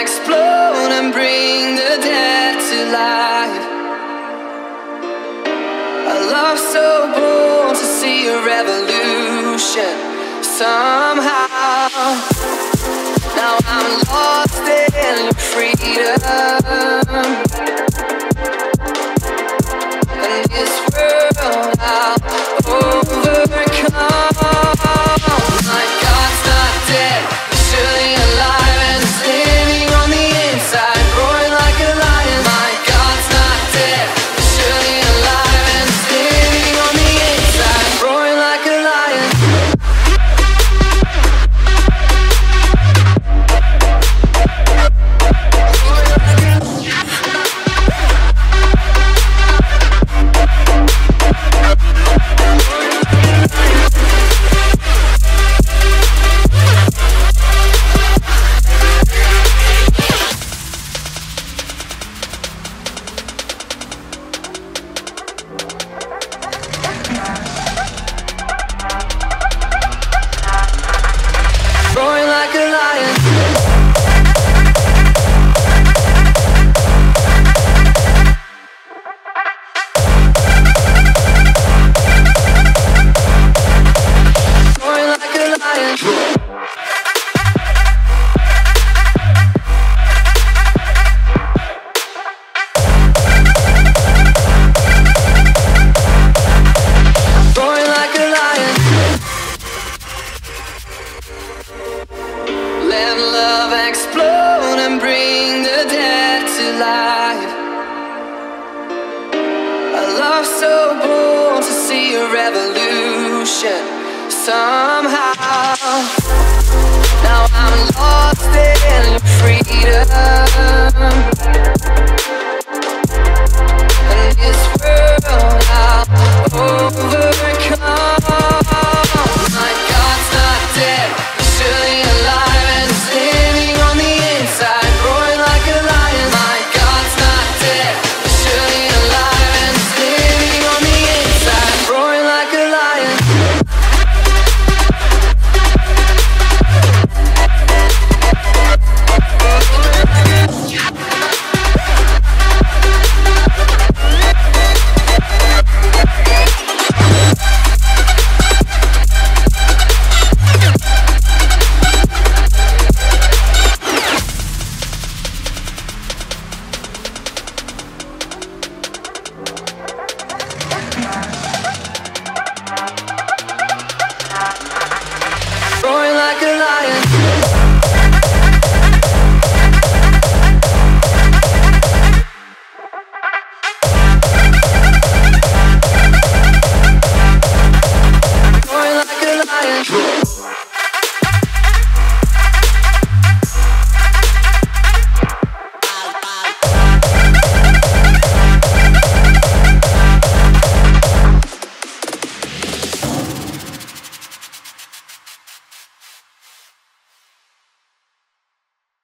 explode and bring the dead to life. A love so bold to see a revolution somehow. Now I'm lost in freedom. explode and bring the dead to life. A love so to see a revolution somehow. Now I'm lost.